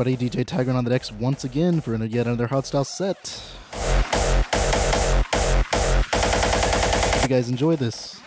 everybody. DJ Tygron on the decks once again for yet another Hardstyle set. Hope you guys enjoy this.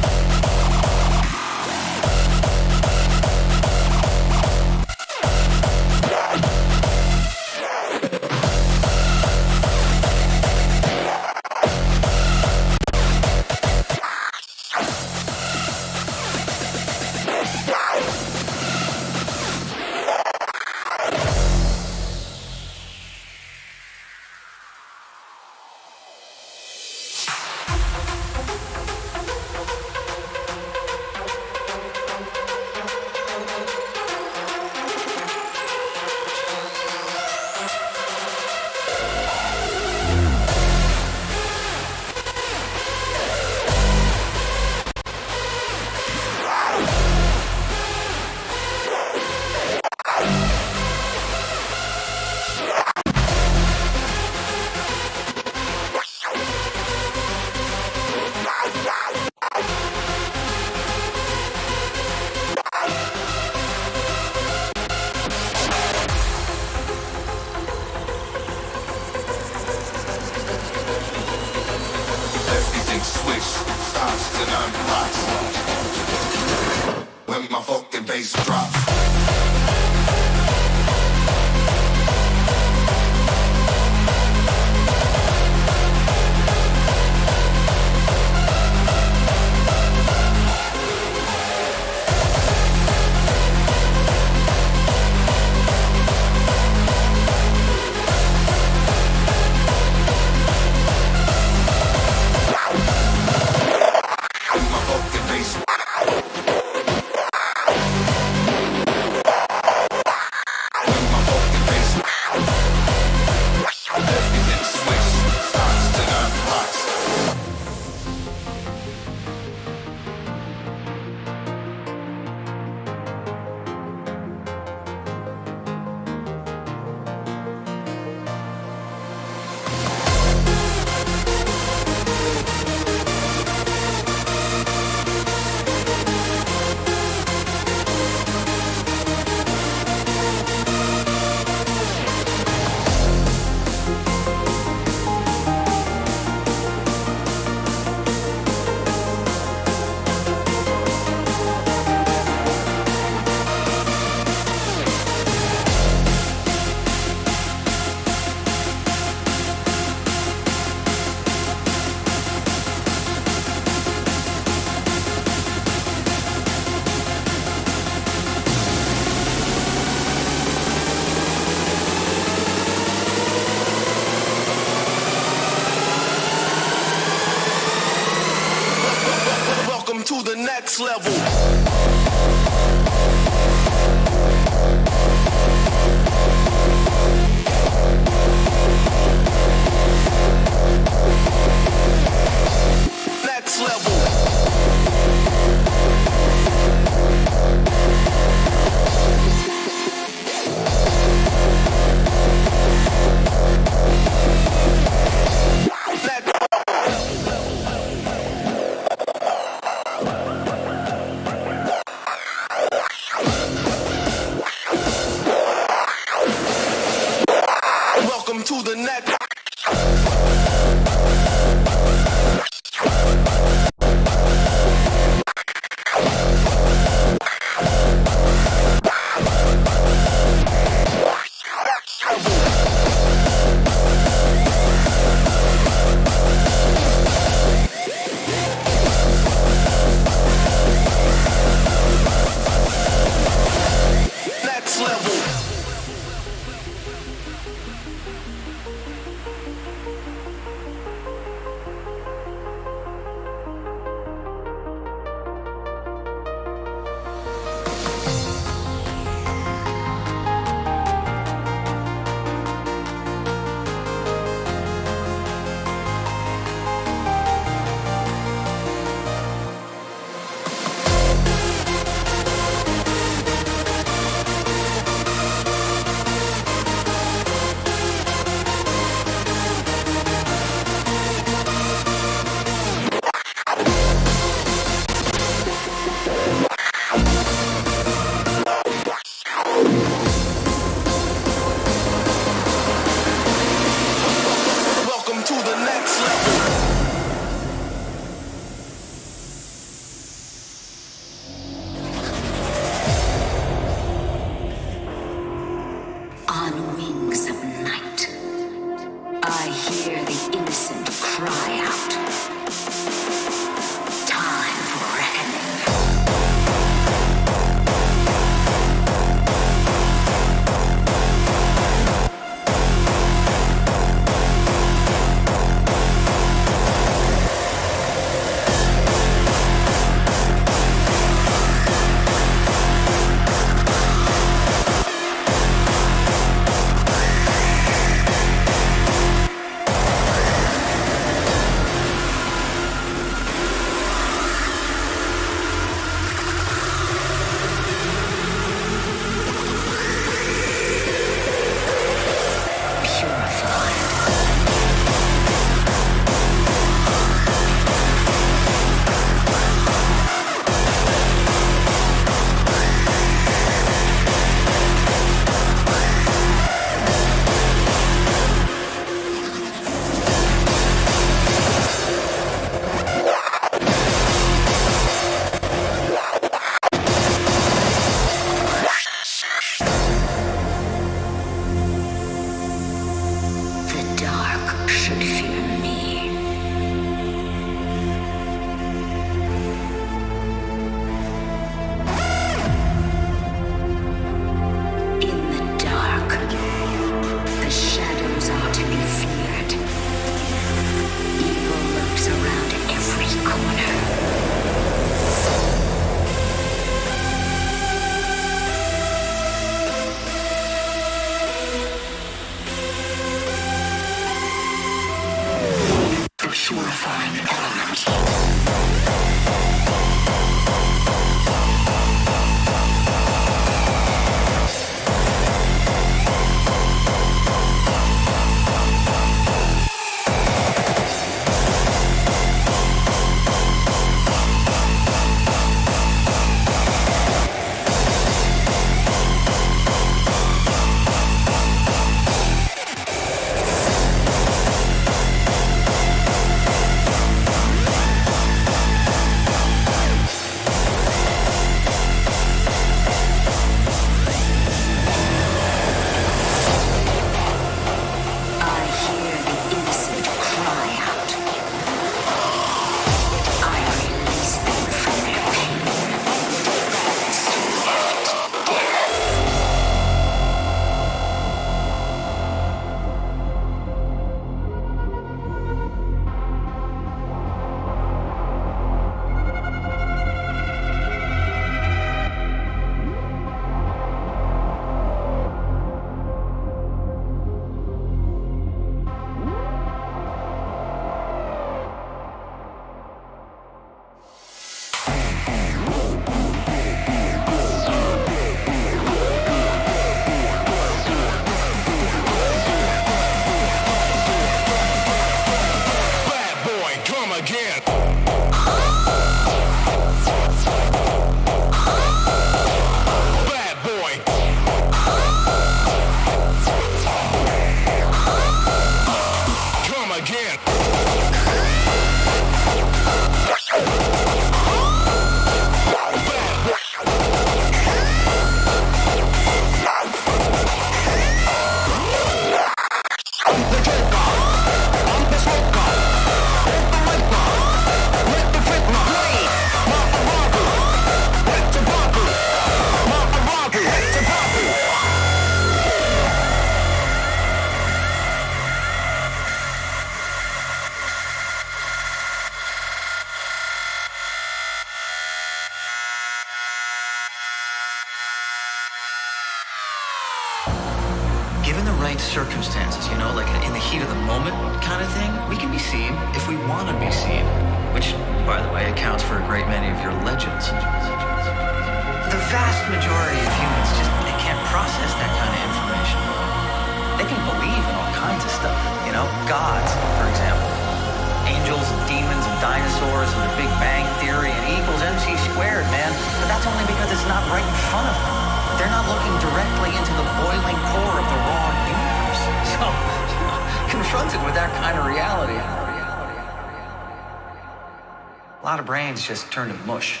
Just turned to mush.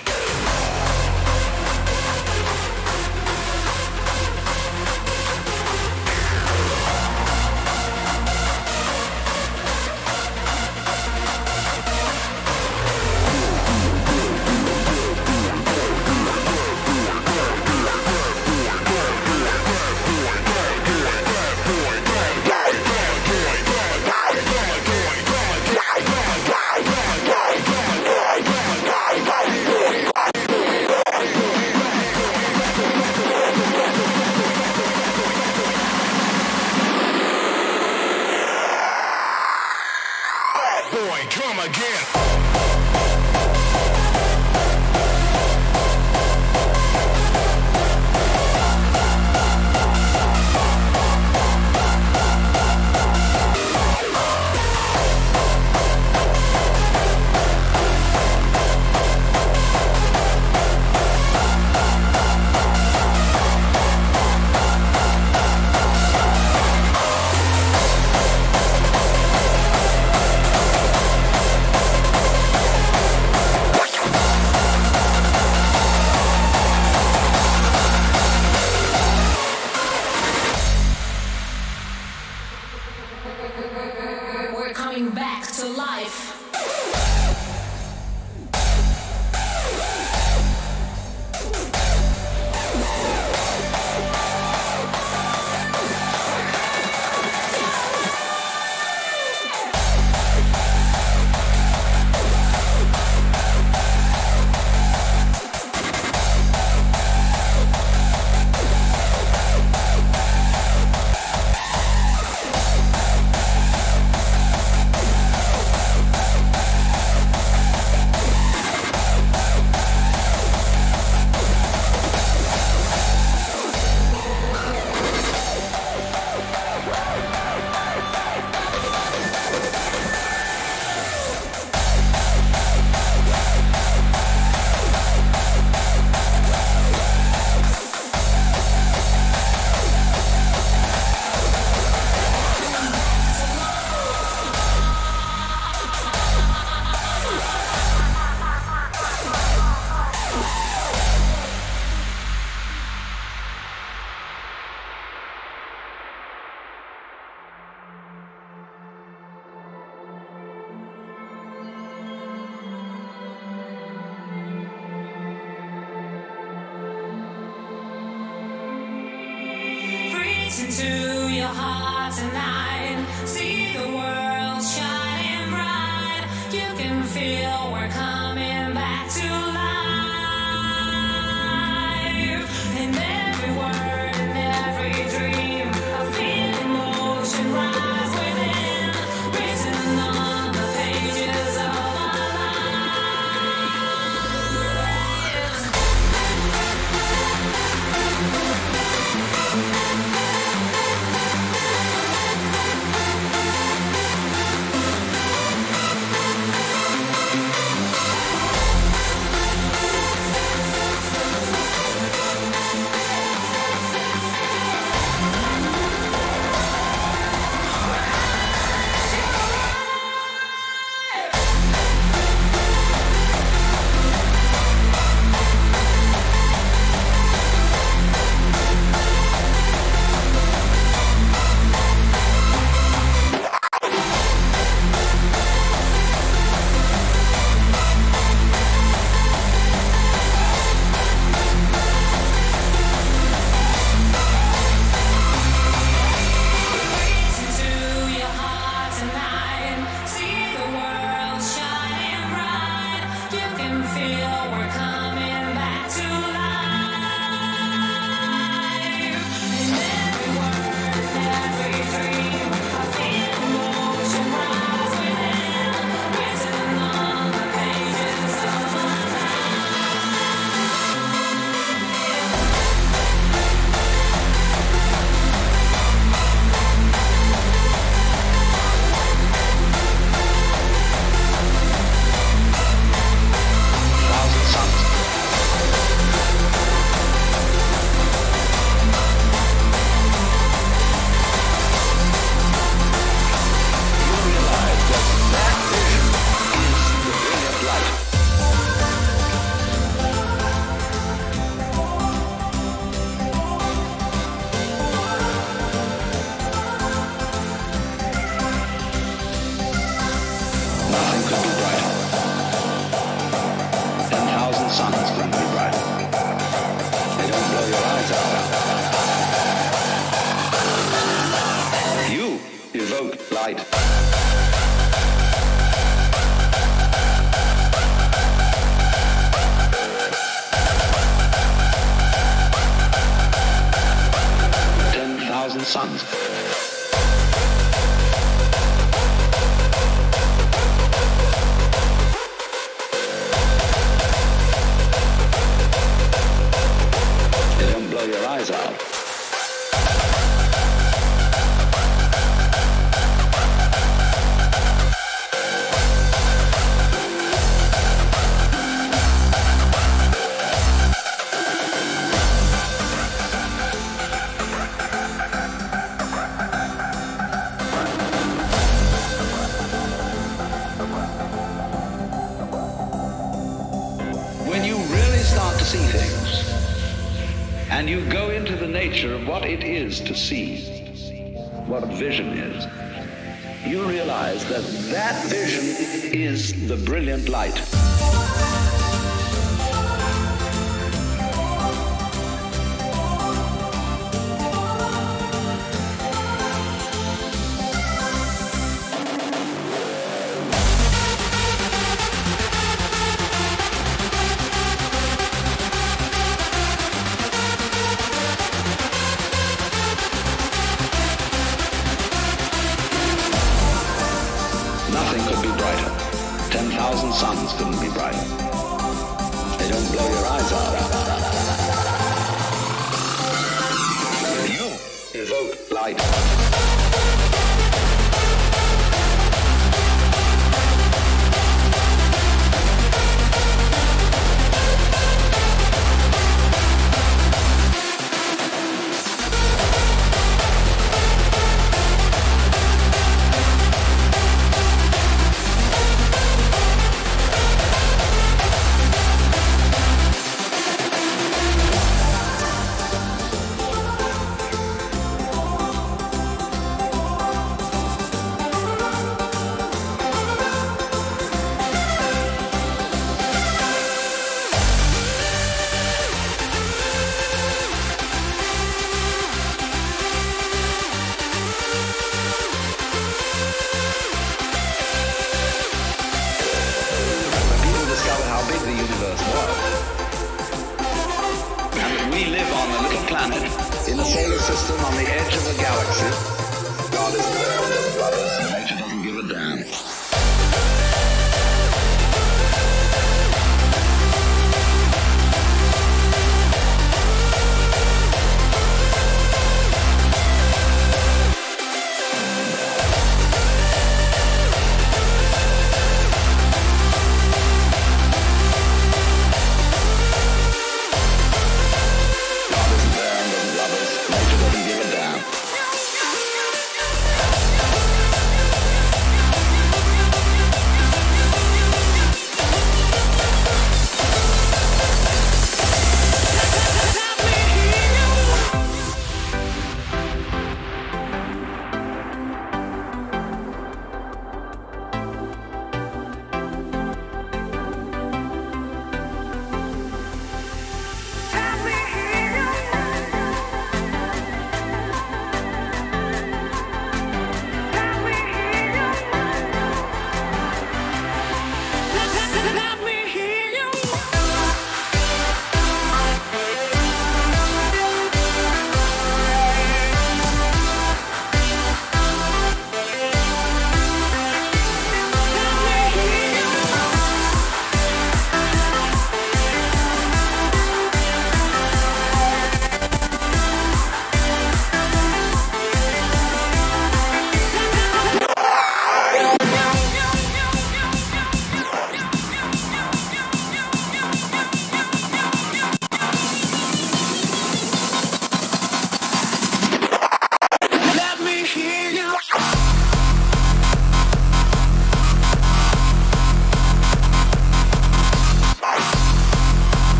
Thousand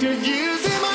You're using my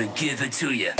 gonna give it to you.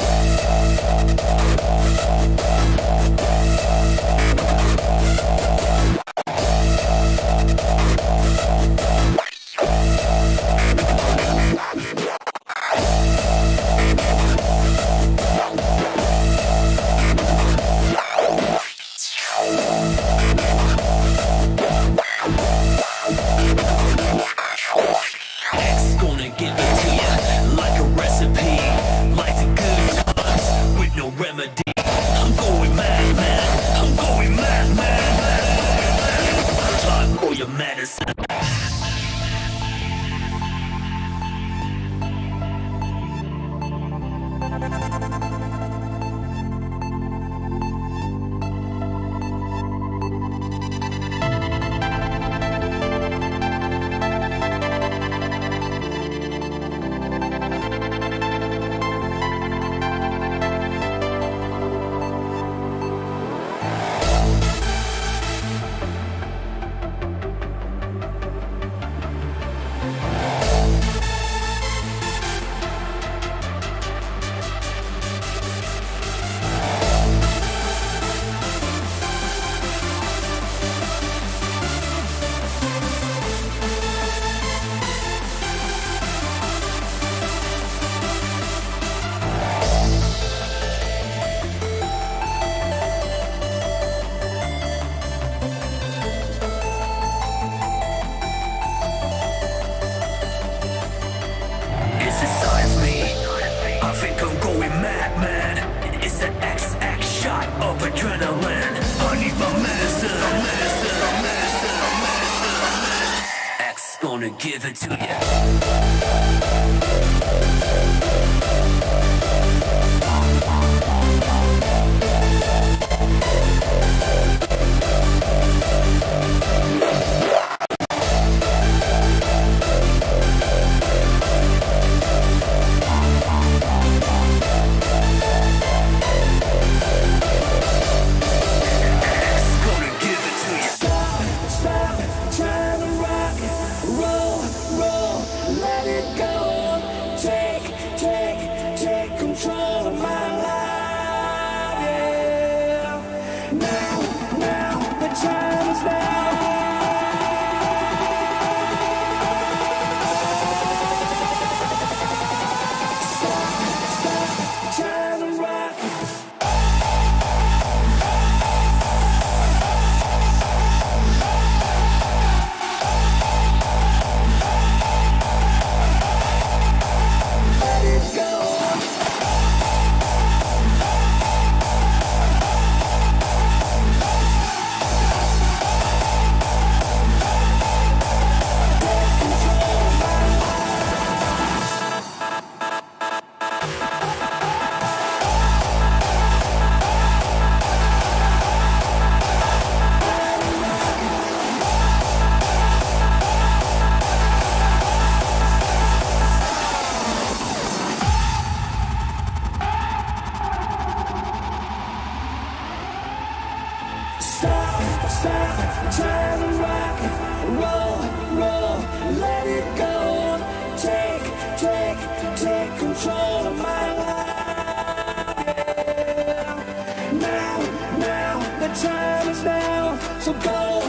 Now, now, the time is now. So go,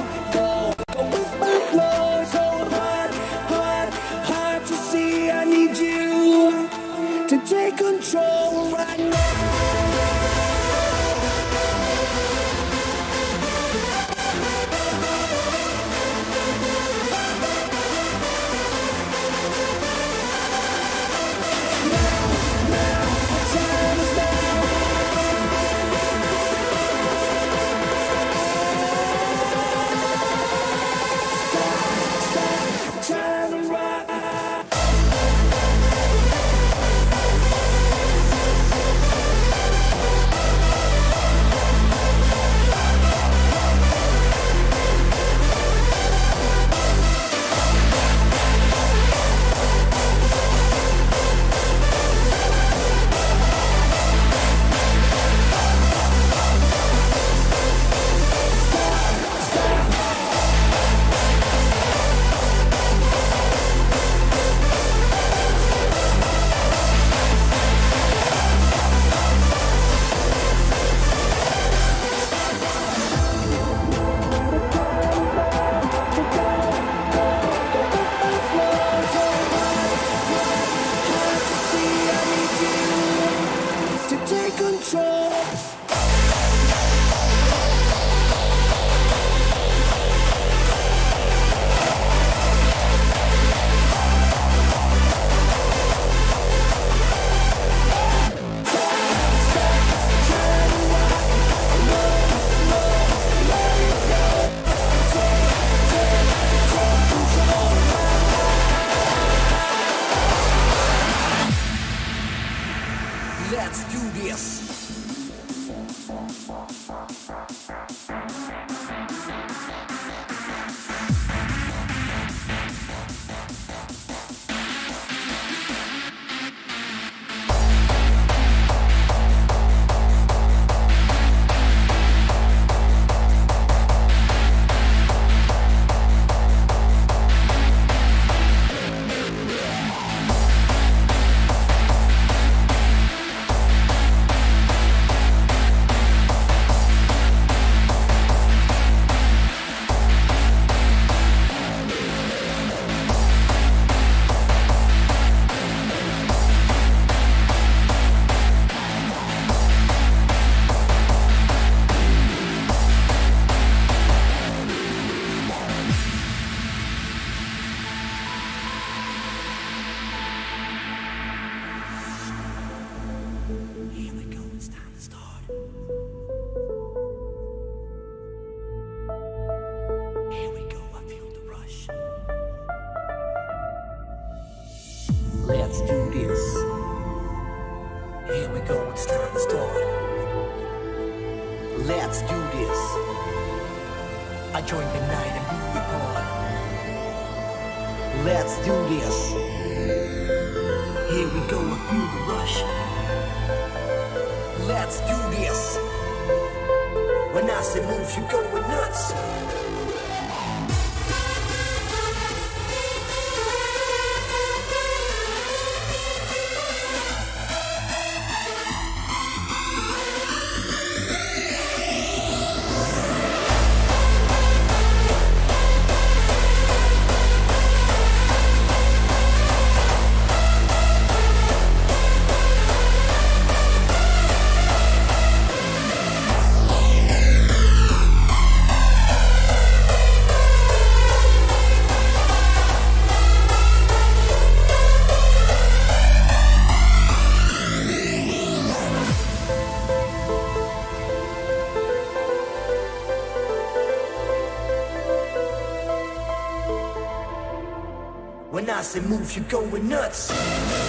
I say move, you going nuts.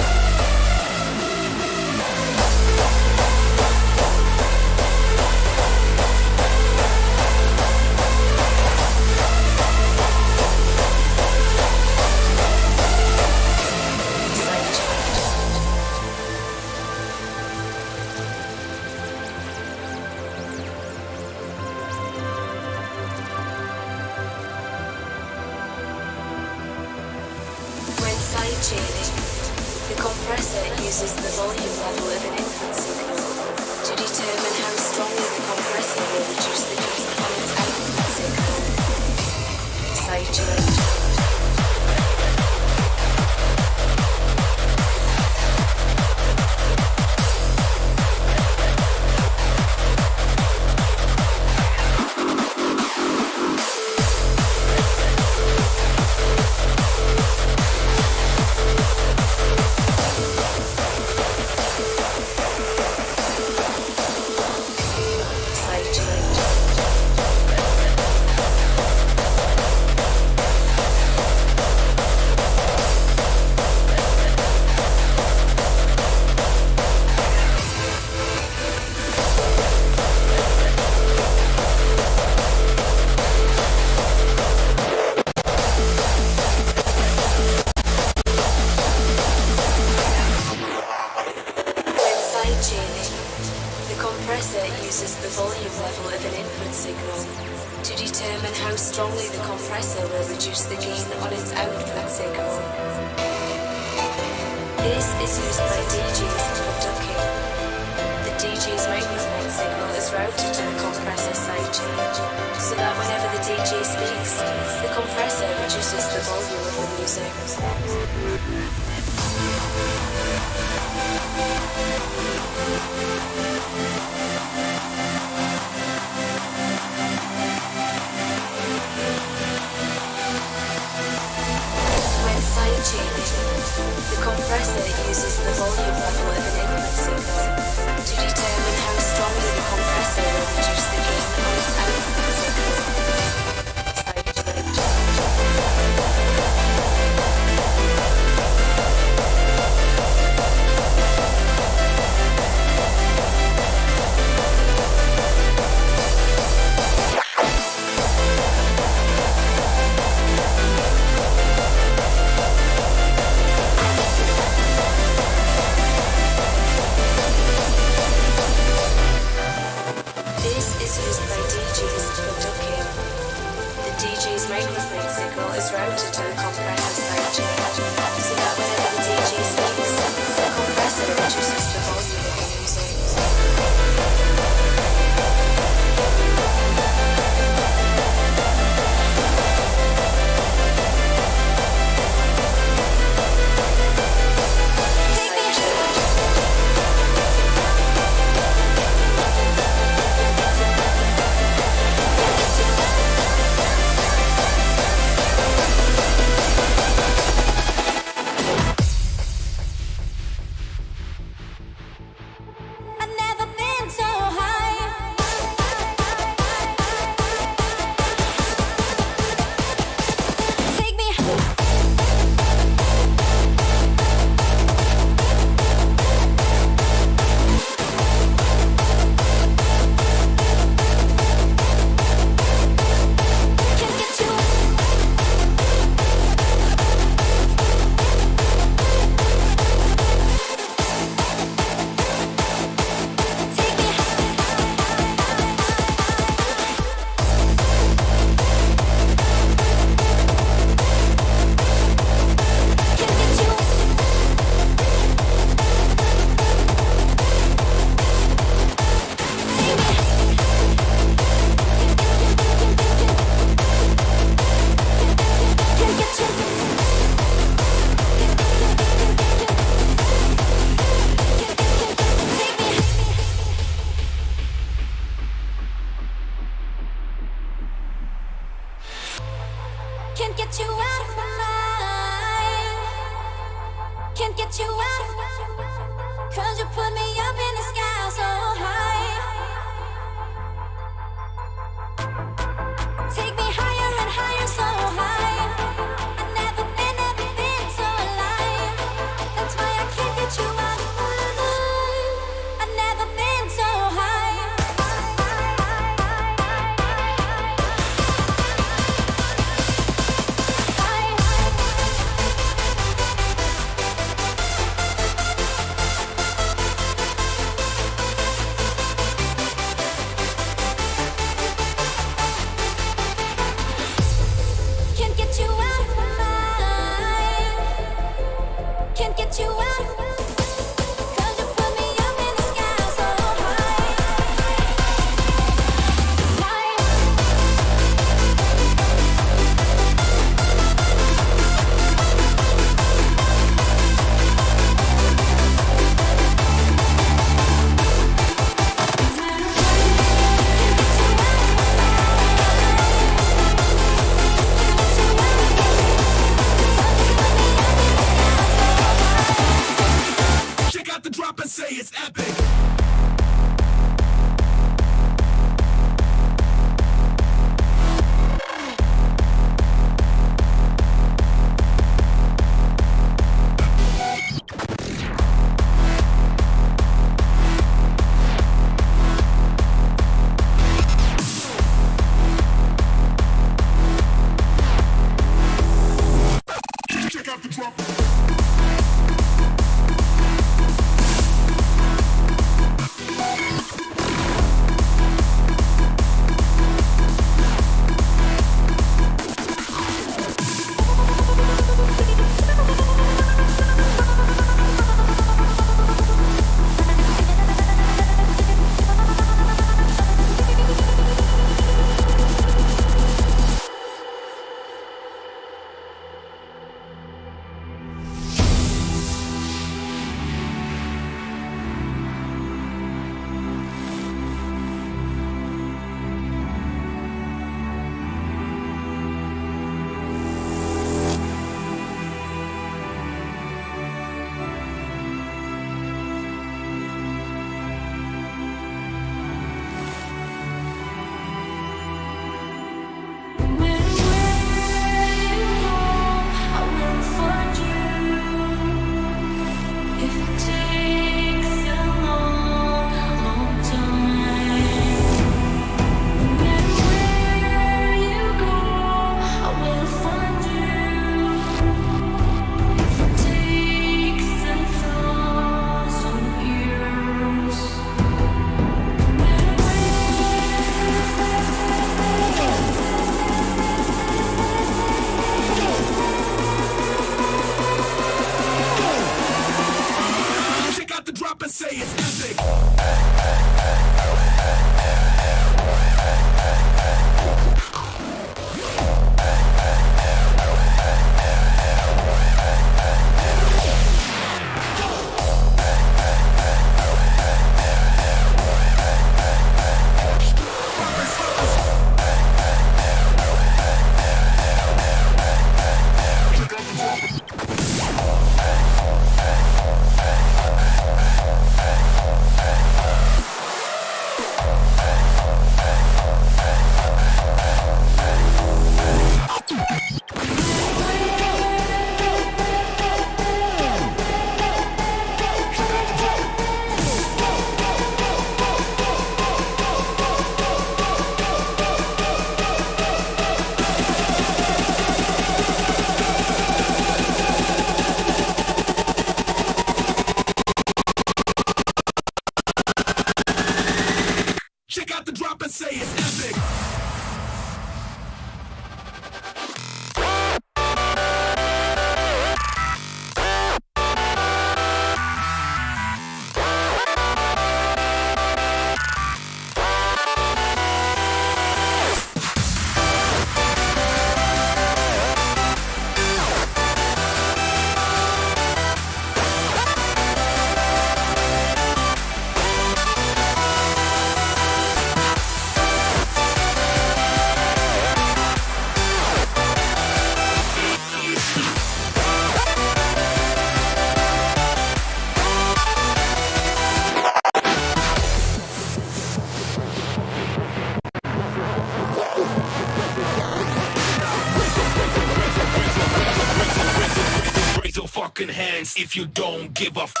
if you don't give a f-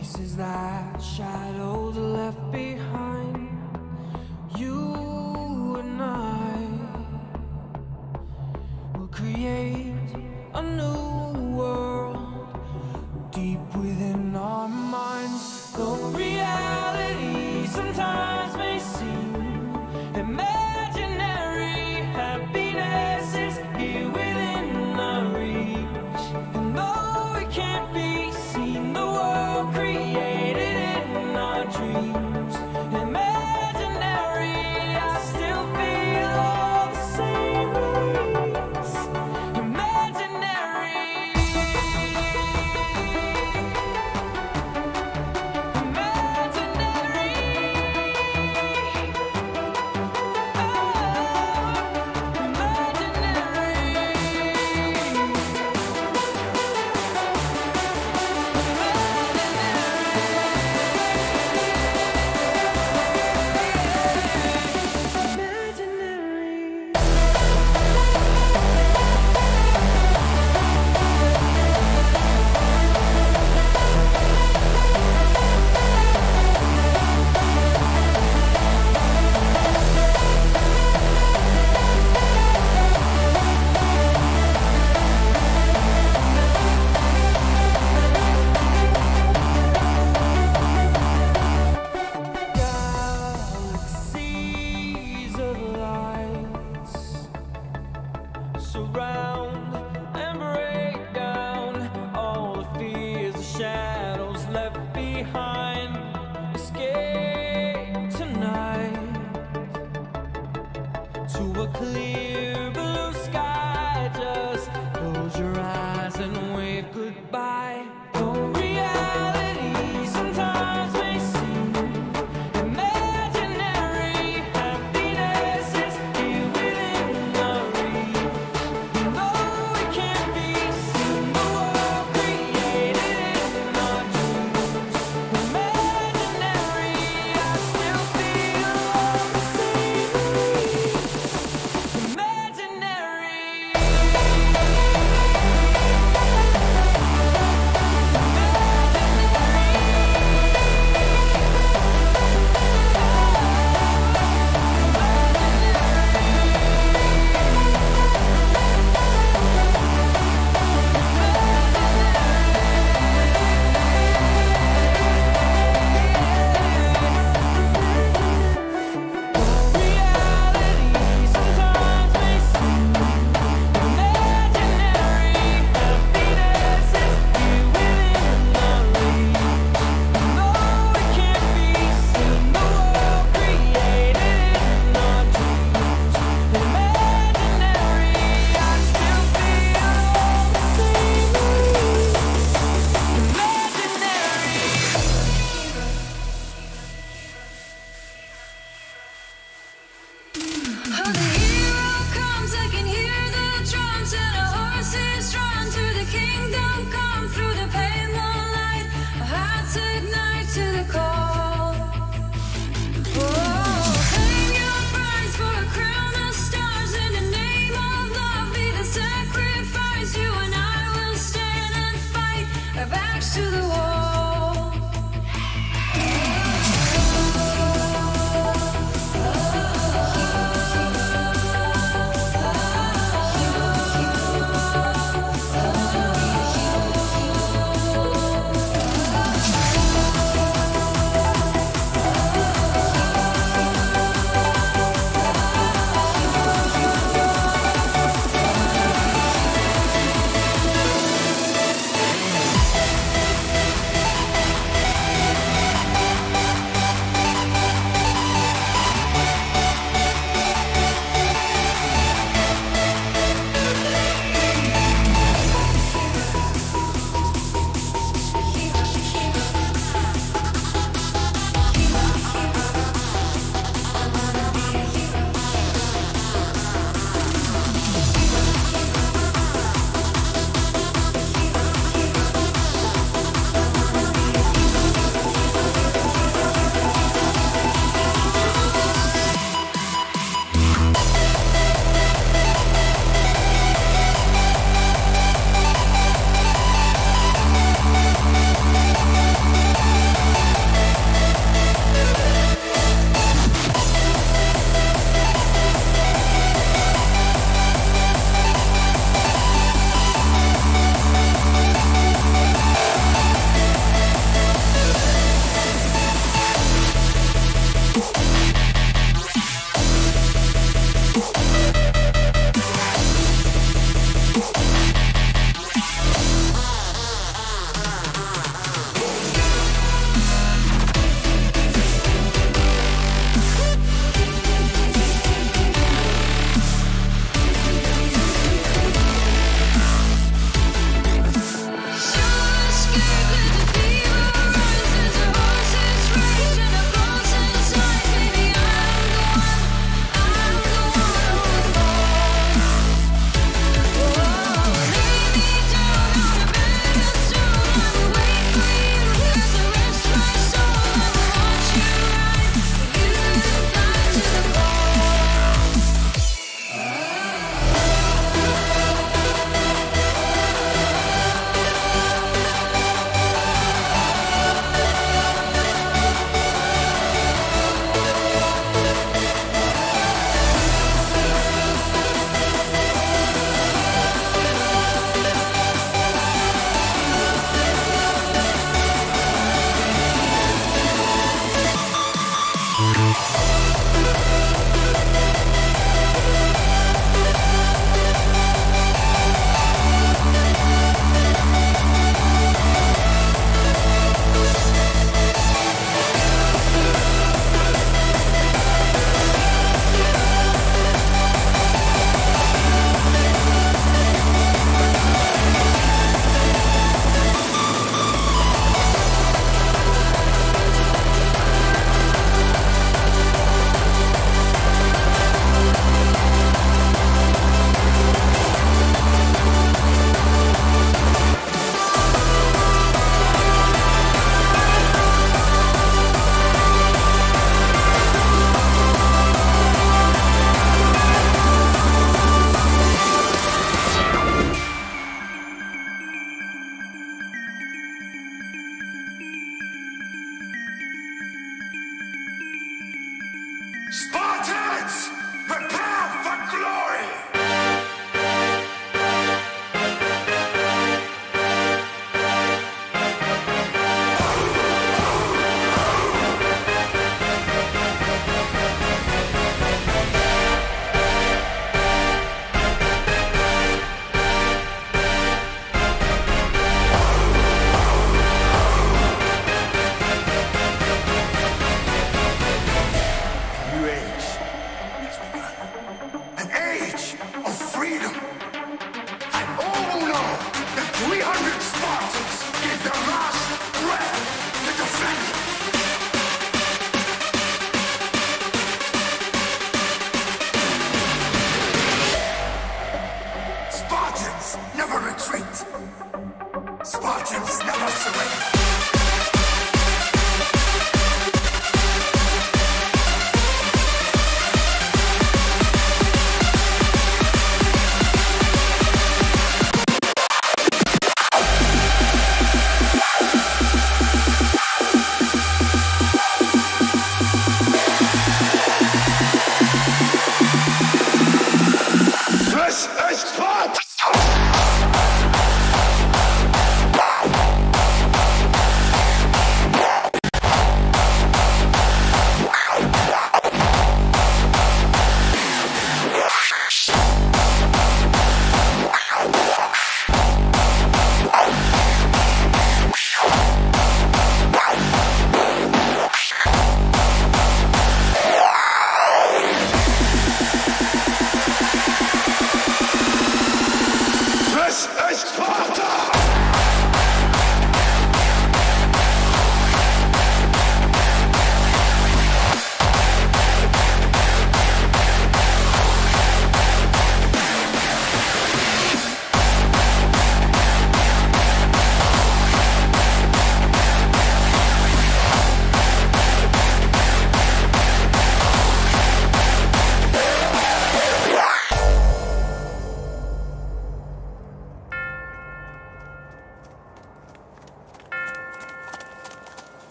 Pieces that shadows left behind.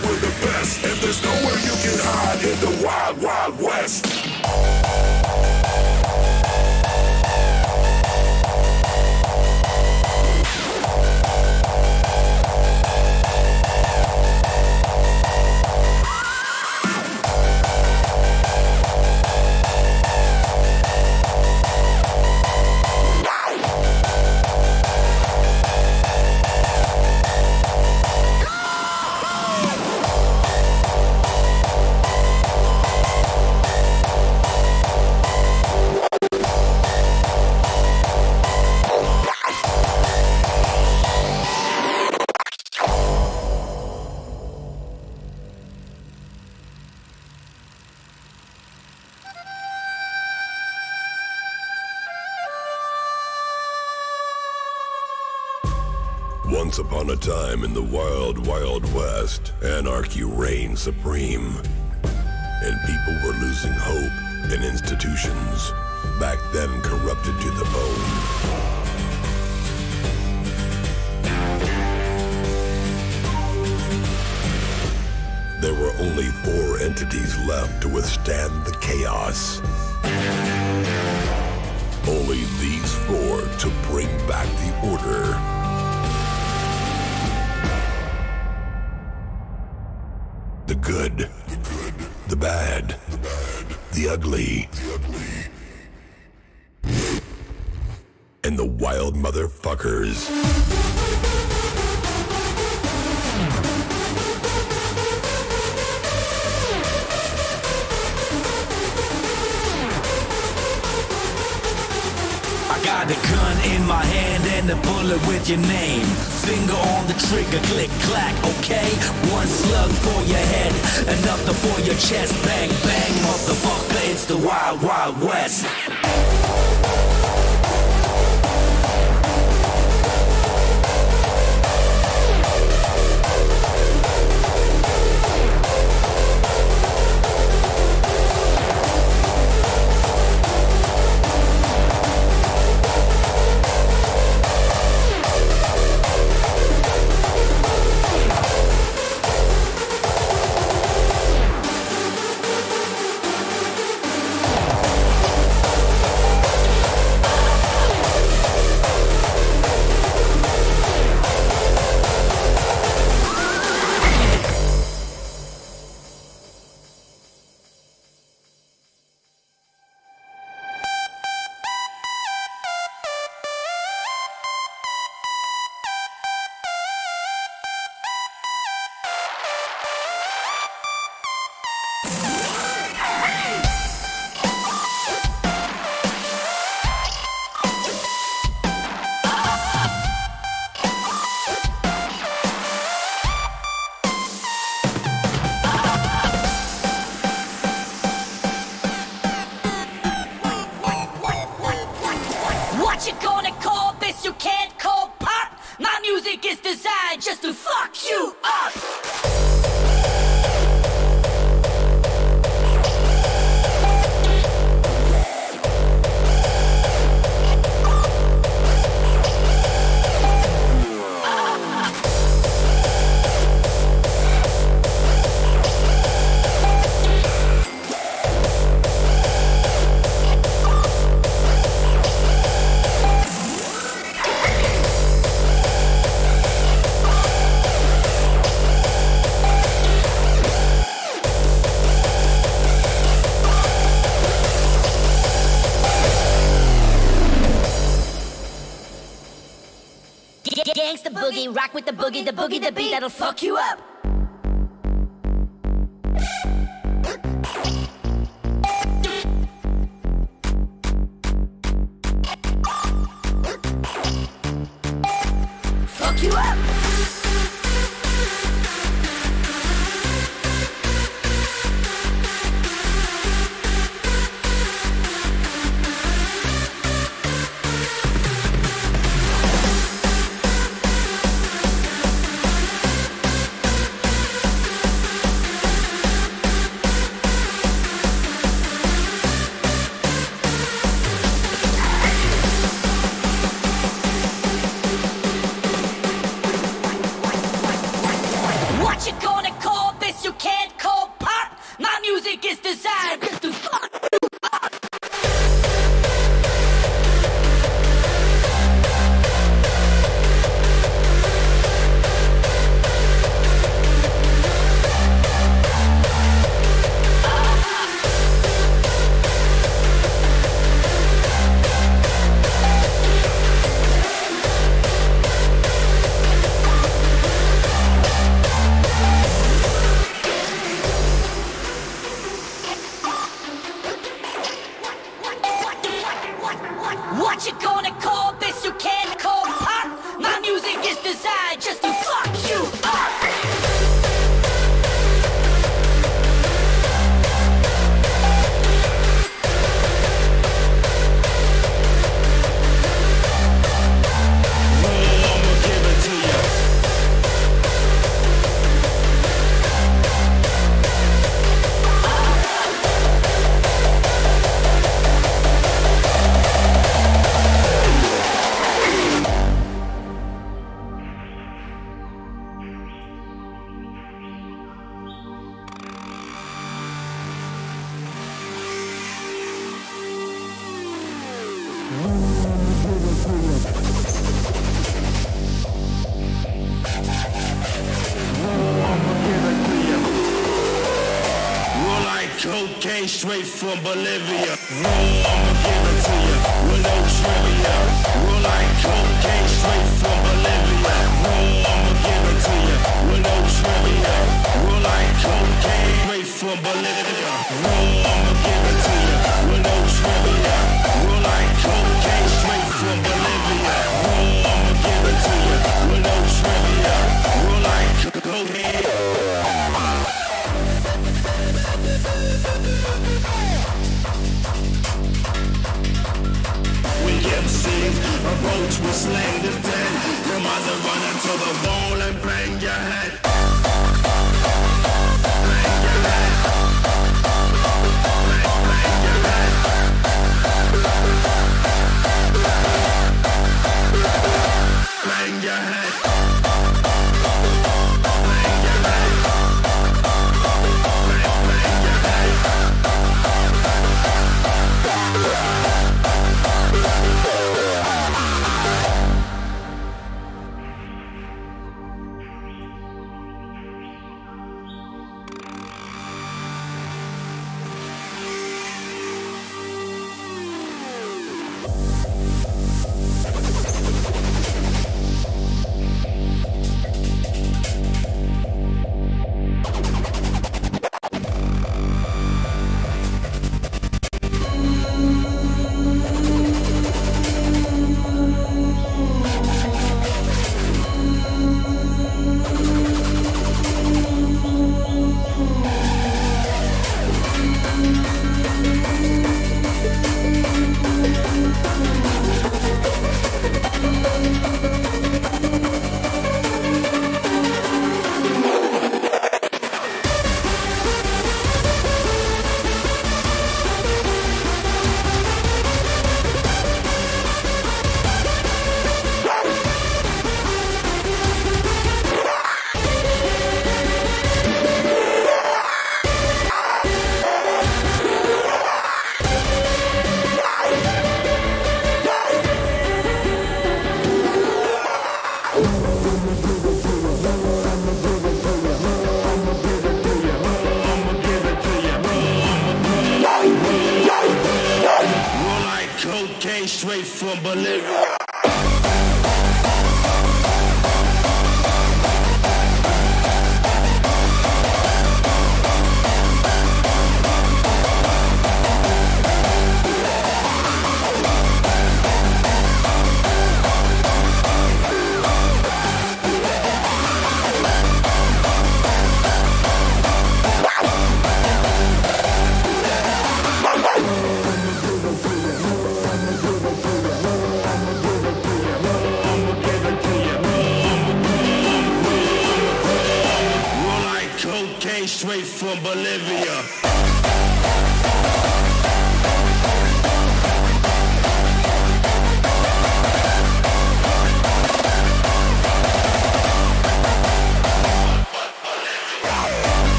We're the supreme. And people were losing hope in institutions, back then corrupted to the bone. There were only four entities left to withstand the chaos. Only these four to bring back the order. Good, the good, the bad, the bad, the ugly, the ugly, and the wild motherfuckers. My hand and a bullet with your name. Finger on the trigger, click clack, okay? One slug for your head, another for your chest. Bang, bang, motherfucker, it's the wild, wild west. Boogie, the beat that'll fuck you up.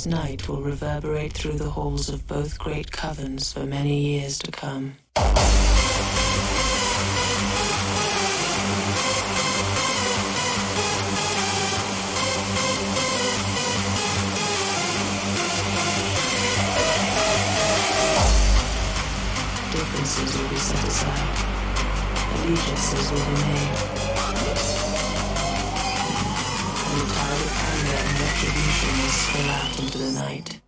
this night will reverberate through the halls of both great covens for many years to come. Differences will be set aside, allegiances will be made. allowed into the night.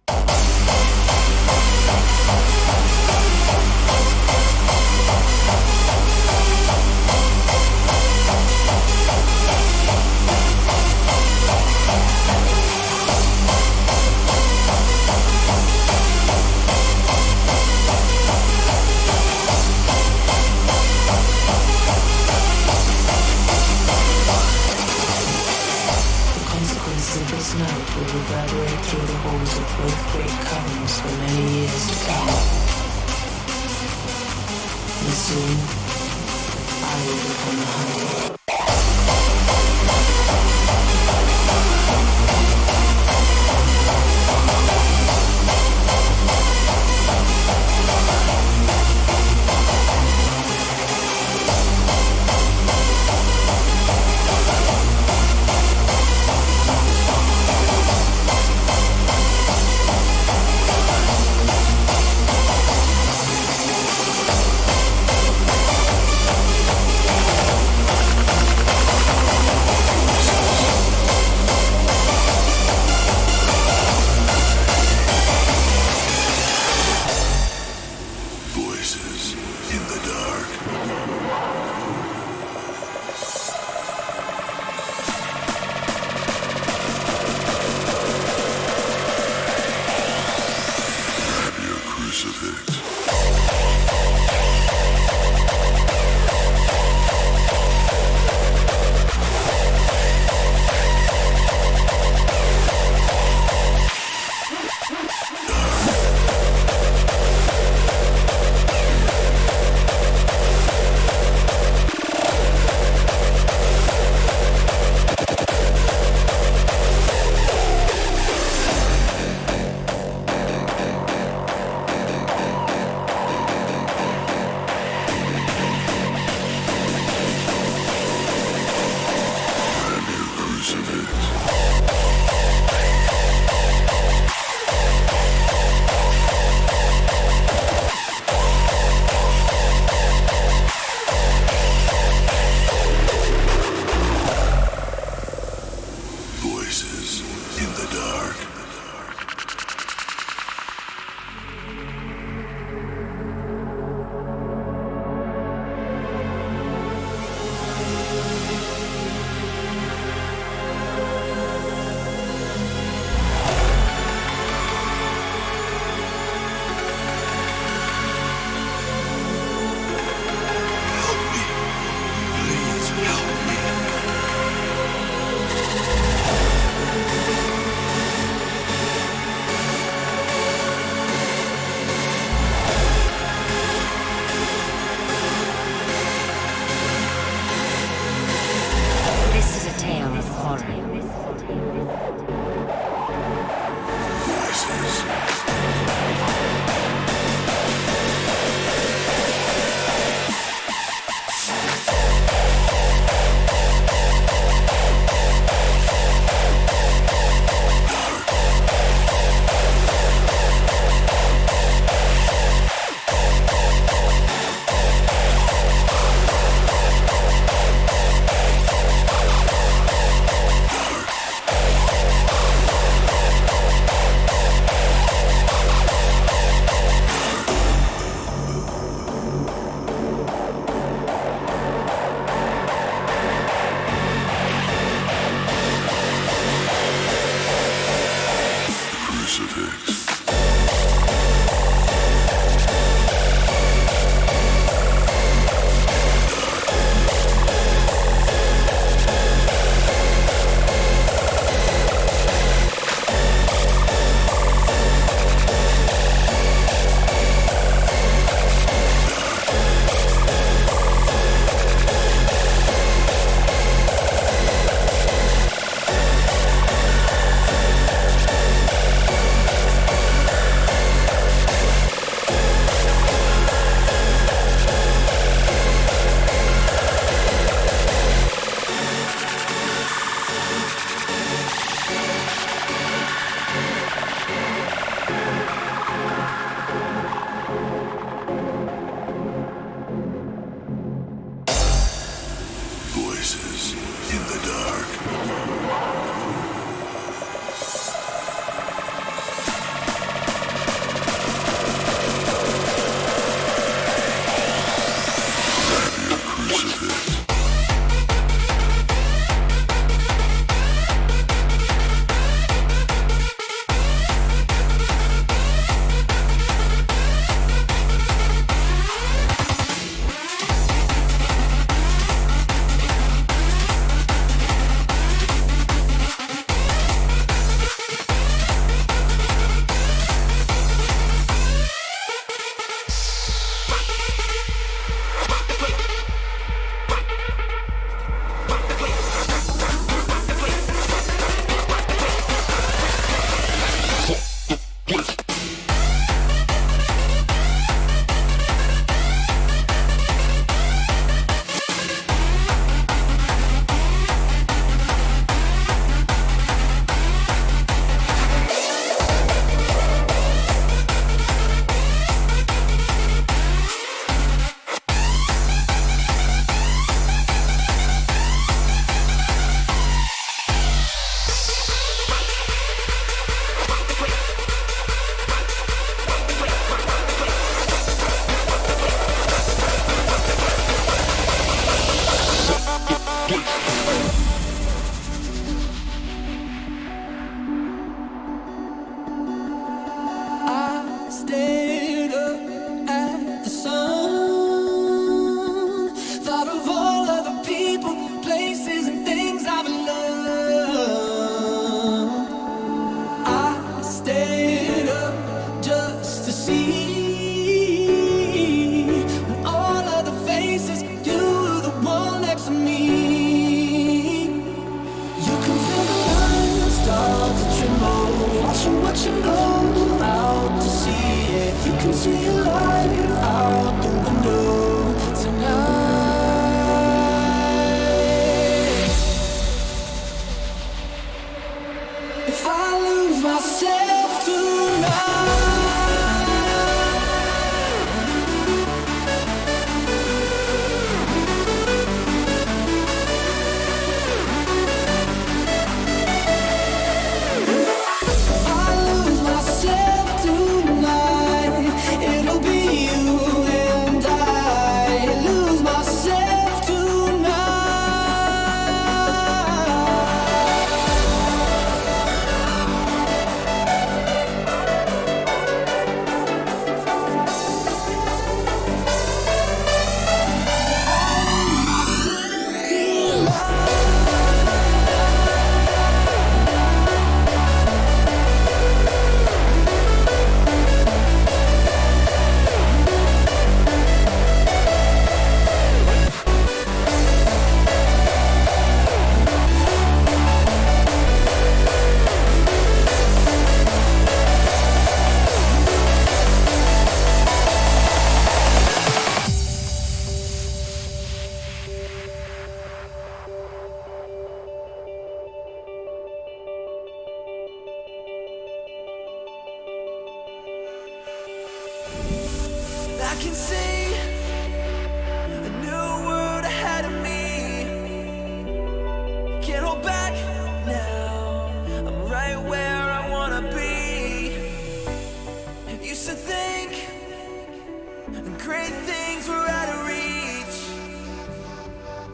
And great things were out of reach.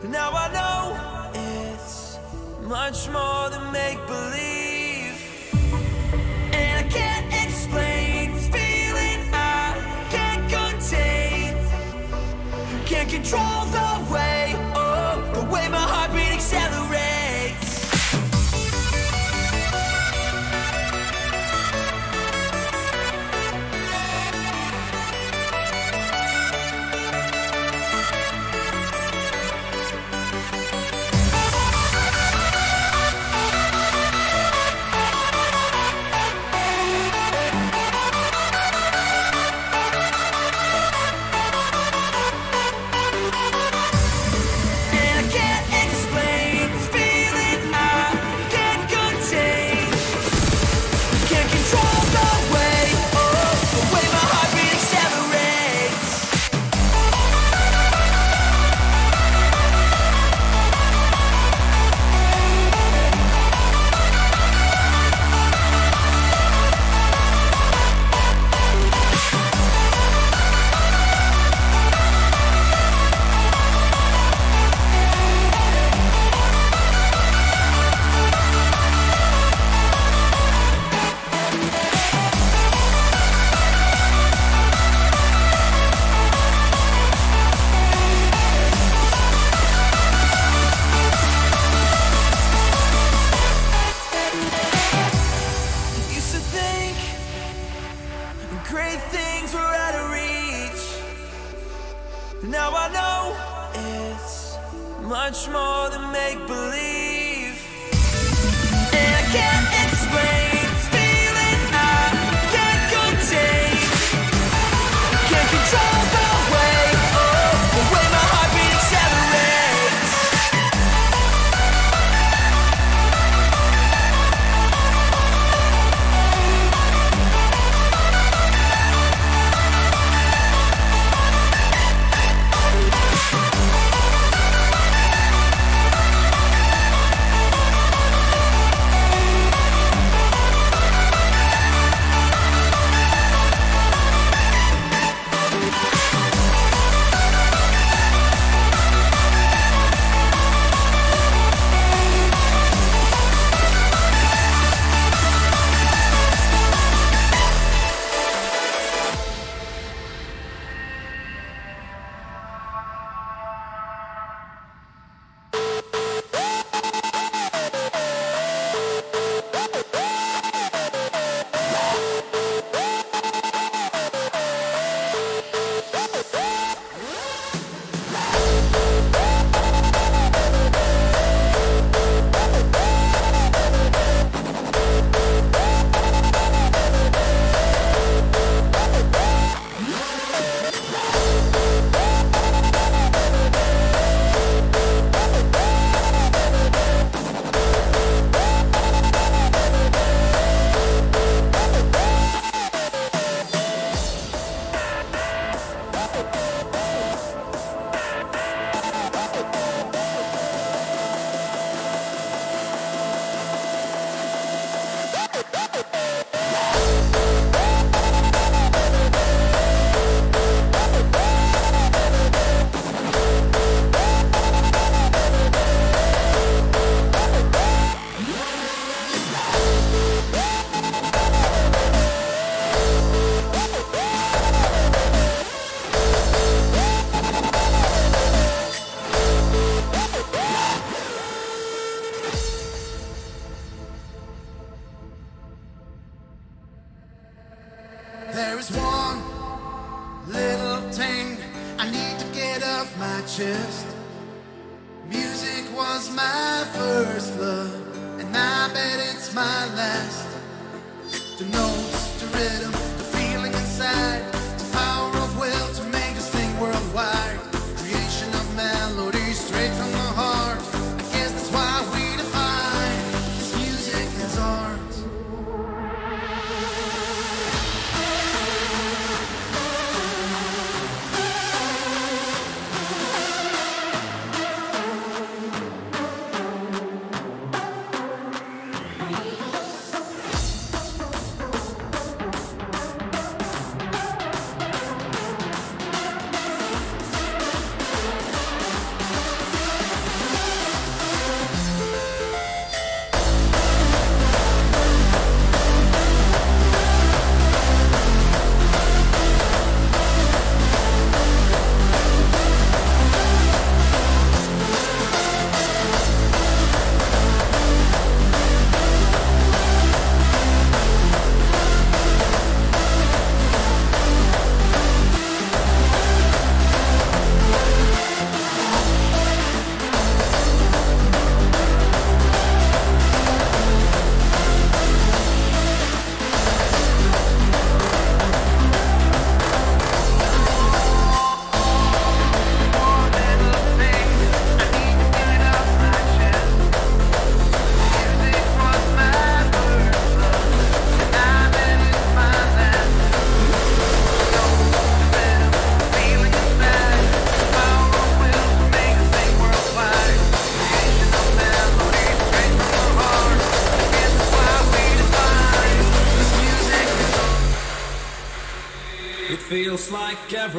But Now I know it's much more than make-believe. And I can't explain this feeling I can't contain. Can't control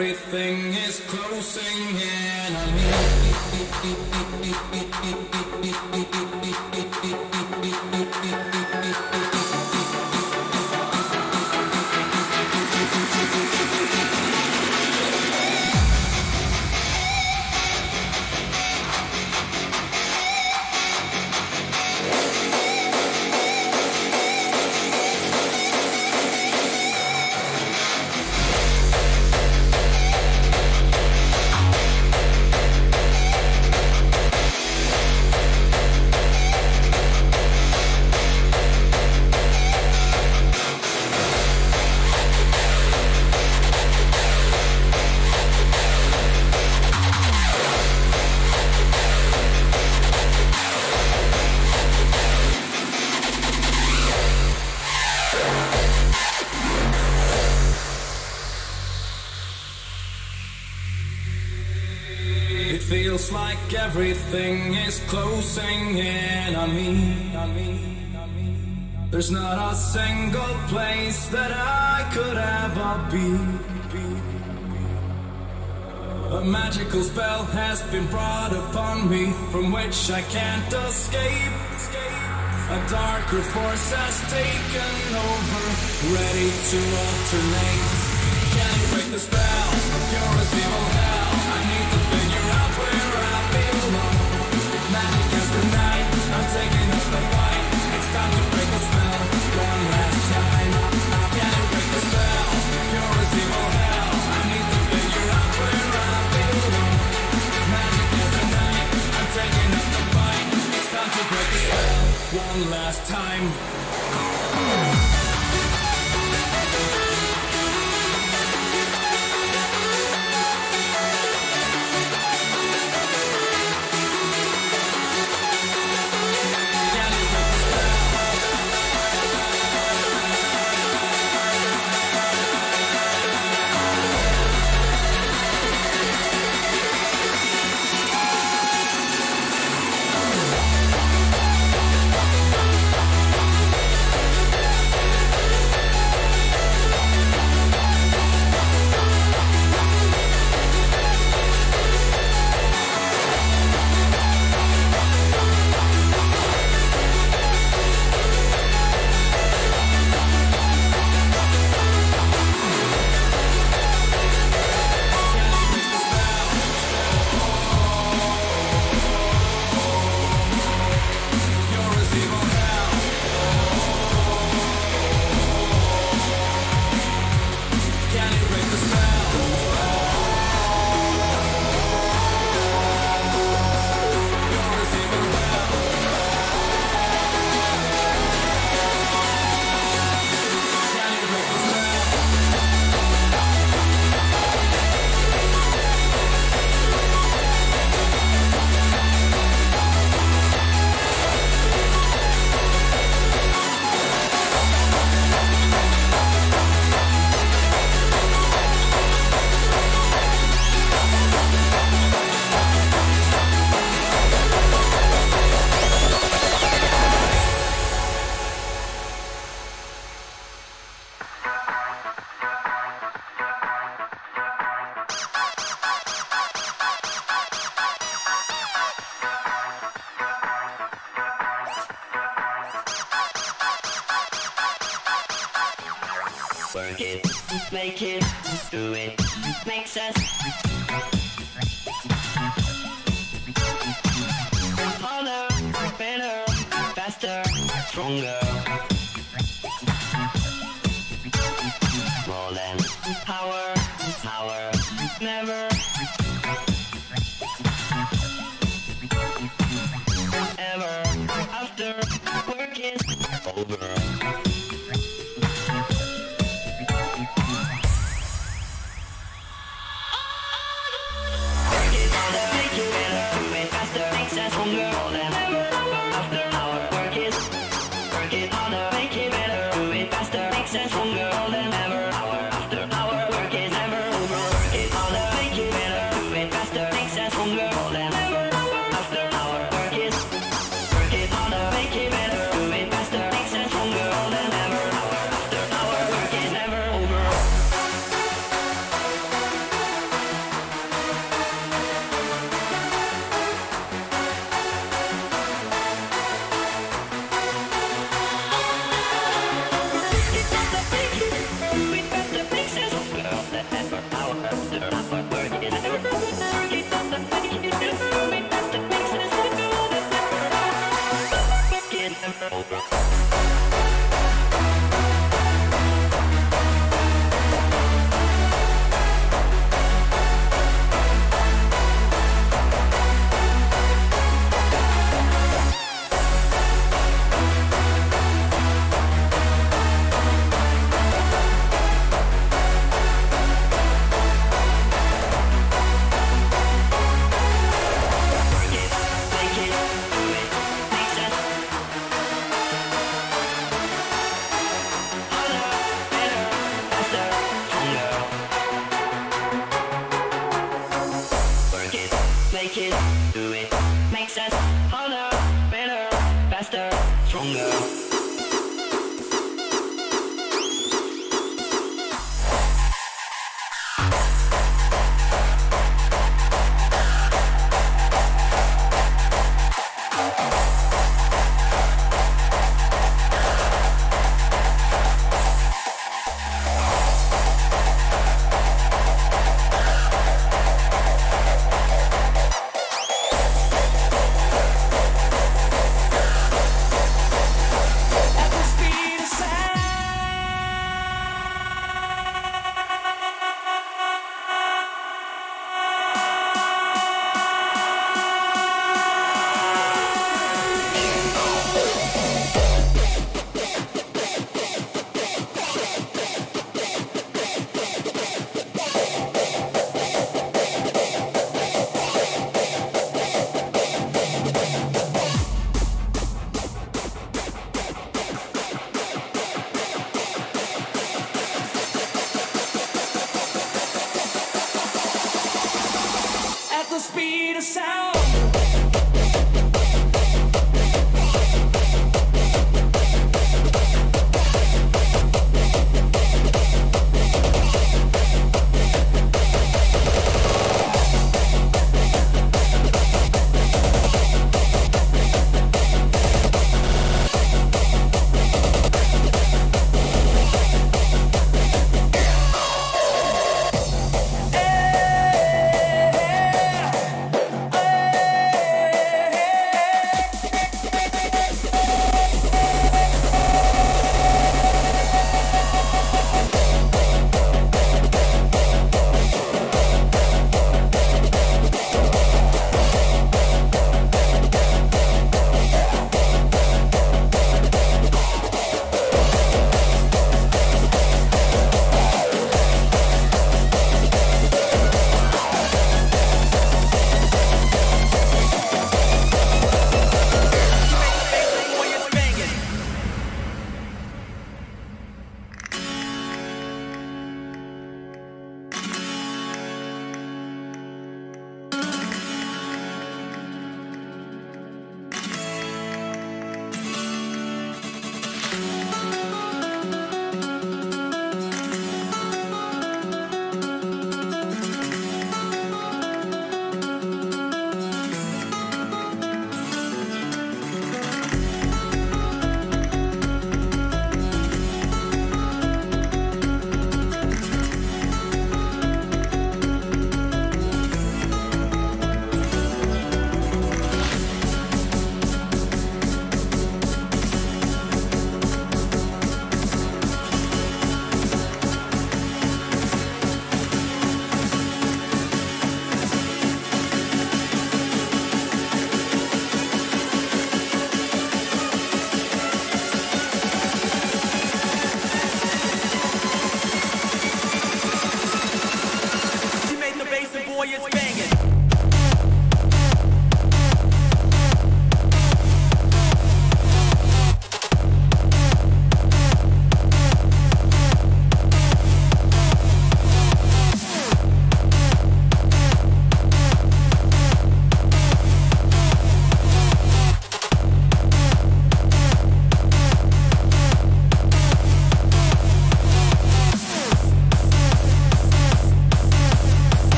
everything There's not a single place that I could ever be. A magical spell has been brought upon me from which I can't escape. A darker force has taken over, ready to alternate. Can't break the spell, pure as evil hell. I need the time.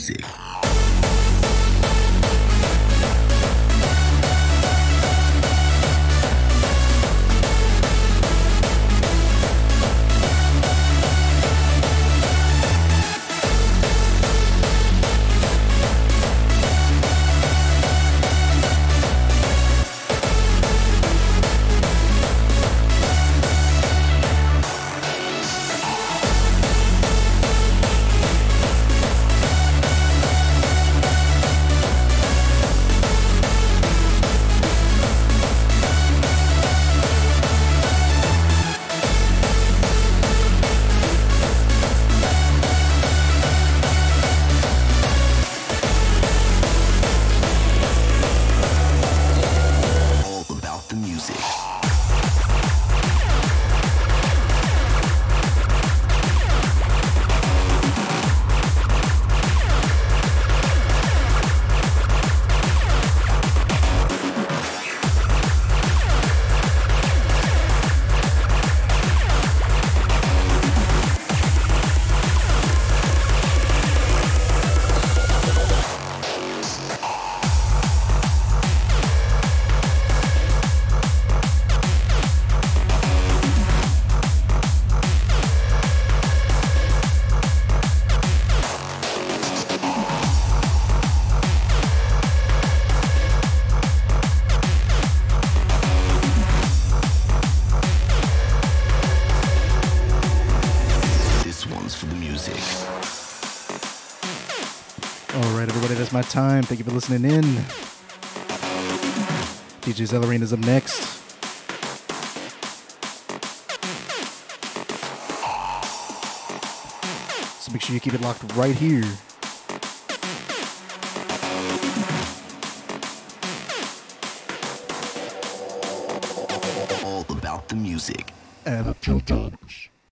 music. my time. Thank you for listening in. DJ Zellerine is up next. So make sure you keep it locked right here